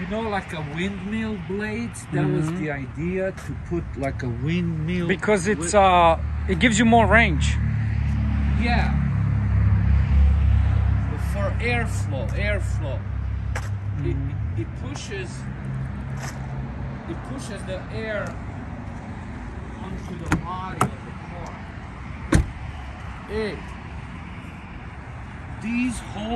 you know, like a windmill blade. That was Mm-hmm. the idea to put like a windmill. Because it's uh, it gives you more range. yeah. For airflow, airflow. Mm-hmm. It, it pushes. It pushes the air onto the body of the car. Hey, these holes.